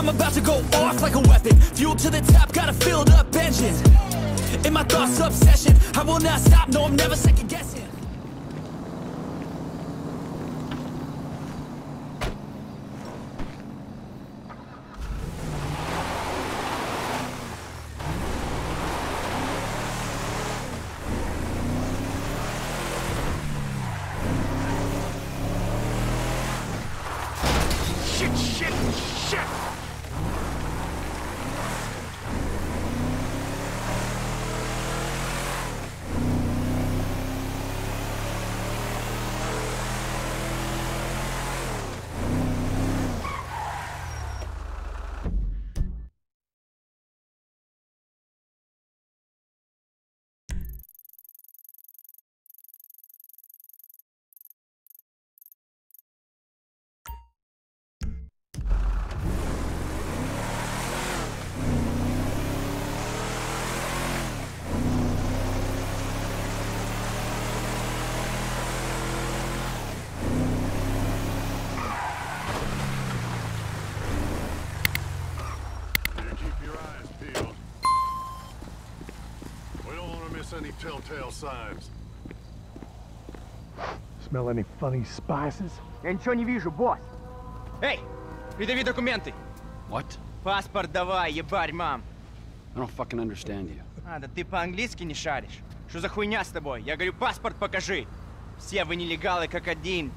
I'm about to go off like a weapon. Fuel to the top, got a filled up engine. In my thoughts, obsession. I will not stop, no, I'm never second guessing. Any telltale signs. Smell any funny spices? Я ничего не вижу, босс. Эй, передави документы. What? Паспорт давай, ебарь, мам. I don't fucking understand you. А, да ты по-английски не шаришь. Что за хуйня с тобой? Я говорю, паспорт покажи. Все вы нелегалы как один.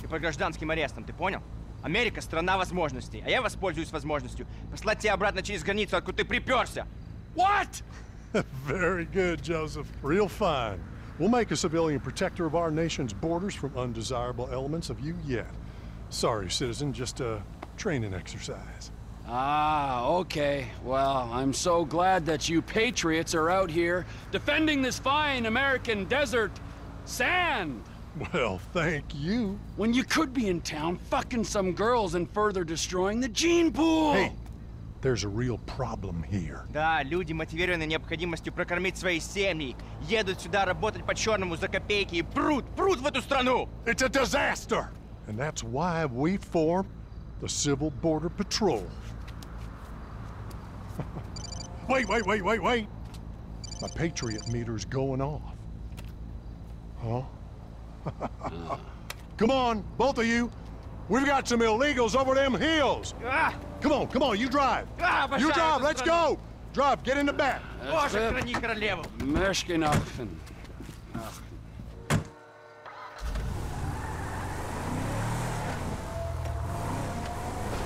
Ты под гражданским арестом, ты понял? Америка — страна возможностей, а я воспользуюсь возможностью послать тебя обратно через границу, откуда ты приперся. What? Very good, Josef. Real fine. We'll make a civilian protector of our nation's borders from undesirable elements of you yet. Sorry, citizen, just a training exercise. Ah, okay. Well, I'm so glad that you patriots are out here defending this fine American desert sand. Well, thank you. When you could be in town fucking some girls and further destroying the gene pool. Hey, there's a real problem here. Да, люди, мотивированы необходимостью прокормить свои семьи, едут сюда работать по-черному за копейки и прут, прут в эту страну! It's a disaster! And that's why we formed the Civil Border Patrol. wait, wait, wait, wait, wait! My Patriot meter's going off. Huh? come on, both of you. We've got some illegals over them hills. А! Come on, come on, you drive. you drive, let's go. Drive, get in the back.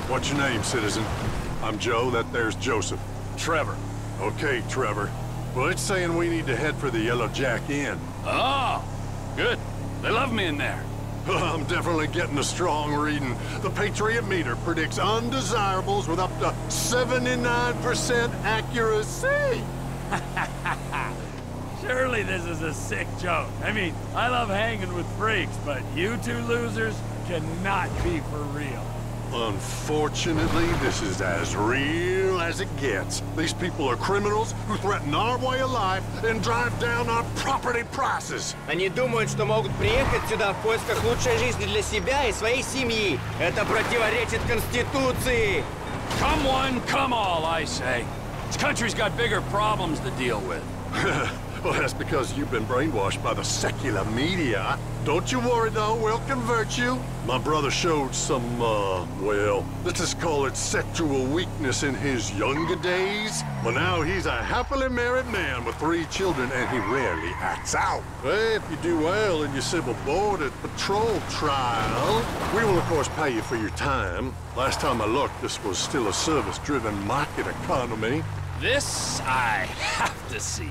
What's your name, citizen? I'm Joe, that there's Josef. Trevor. Okay, Trevor. Well, it's saying we need to head for the Yellow Jack Inn. Oh, good. They love me in there. I'm definitely getting a strong reading. The Patriot meter predicts undesirables with up to 79% accuracy. Surely this is a sick joke. I mean, I love hanging with freaks, but you two losers cannot be for real. Unfortunately, this is as real as it gets. These people are criminals who threaten our way of life and drive down our property prices. Они думают, что могут приехать сюда в поисках лучшей жизни для себя и своей семьи. Это противоречит Конституции. Come one, come all, I say. This country's got bigger problems to deal with. well, that's because you've been brainwashed by the secular media. Don't you worry, though. We'll convert you. My brother showed some, uh, well, let's just call it sexual weakness in his younger days. But now he's a happily married man with three children, and he rarely acts out. Well, if you do well in your civil border patrol trial, we will, of course, pay you for your time. Last time I looked, this was still a service-driven market economy. This I have to see.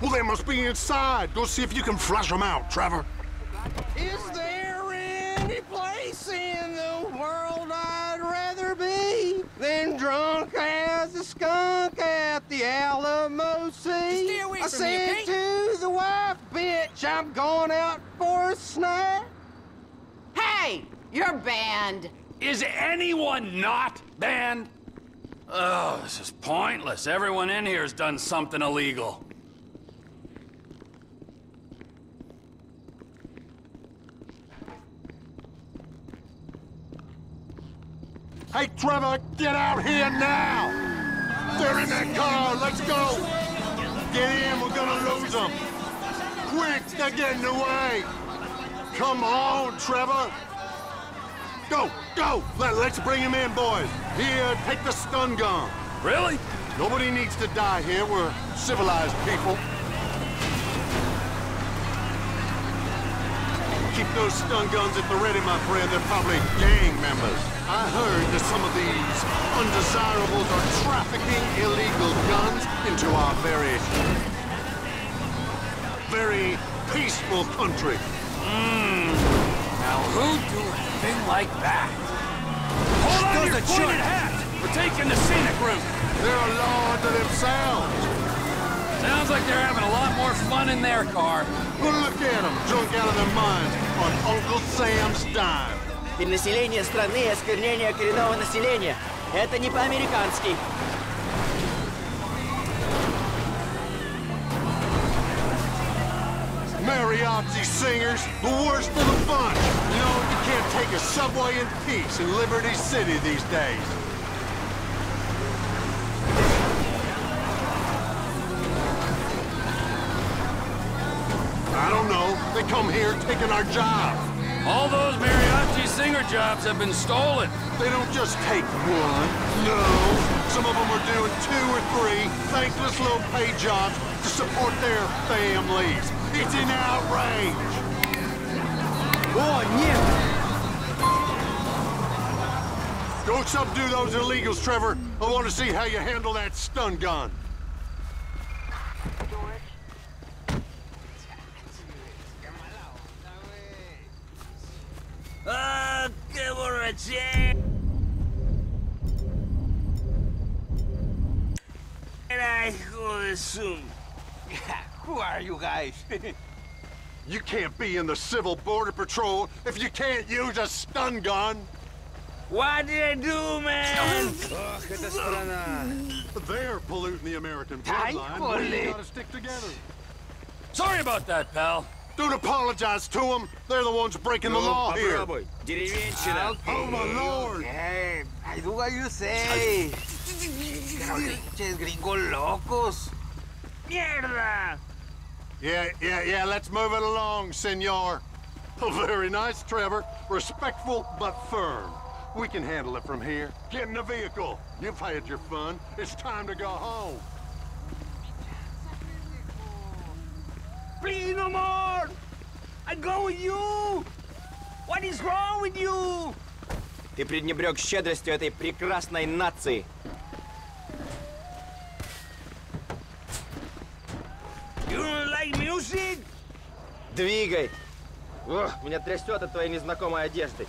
Well, they must be inside. Go see if you can flush them out, Trevor. Is there any place in the world I'd rather be than drunk as a skunk at the Alamo Sea? stay away I from me, said okay? to the wife, bitch, I'm going out for a snack. Hey, you're banned. Is anyone not banned? Oh, this is pointless. Everyone in here has done something illegal. Hey, Trevor, get out here now! They're in that car, let's go! Get in, we're gonna lose them! Quick, they're getting away! Come on, Trevor! Go, go! Let, let's bring him in, boys! Here, take the stun gun! Really? Nobody needs to die here, we're civilized people. Keep those stun guns at the ready, my friend. They're probably gang members. I heard that some of these undesirables are trafficking illegal guns into our very... very peaceful country. Mmm. Now who'd do a thing like that? Hold on your pointed hat! We're taking the scenic route. They're a law unto themselves. Sounds like they're having a lot more fun in their car. Well, look at them, drunk out of their minds on Uncle Sam's dime. Перенаселение страны и осквернение коренного населения. Это не по-американски. Mariachi singers, the worst of the bunch. You know, you can't take a subway in peace in Liberty City these days. come here taking our jobs. All those mariachi singer jobs have been stolen. They don't just take one, no. Some of them are doing two or three thankless little pay jobs to support their families. It's an outrage. Boy, yeah. Go subdue those illegals, Trevor. I want to see how you handle that stun gun. And I will assume. Who are you guys? you can't be in the Civil Border Patrol if you can't use a stun gun. What did I do, man? They're polluting the American bloodline. We gotta stick together. Sorry about that, pal. Don't apologize to them. They're the ones breaking the law here. попробуй. Деревенщина. Oh, my lord. Hey, I do what you say. Pero pinches gringos locos. ¡Mierda! Yeah, yeah, yeah, let's move it along, senor. Oh, very nice, Trevor. Respectful, but firm. We can handle it from here. Get in the vehicle. You've had your fun. It's time to go home. Please, no more! I go with you! What is wrong with you? Ты пренебрег щедростью этой прекрасной нации. You don't like music? Двигай! Ох, меня трясет от твоей незнакомой одежды.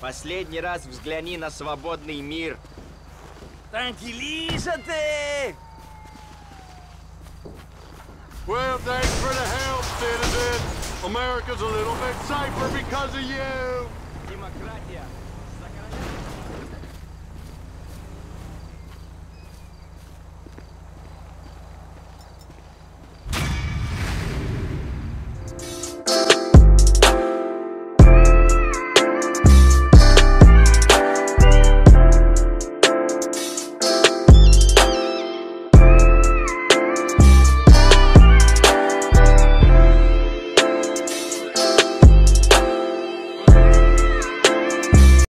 Последний раз взгляни на свободный мир. Tranquilízate! Well, thanks for the help, citizen. America's a little bit safer because of you.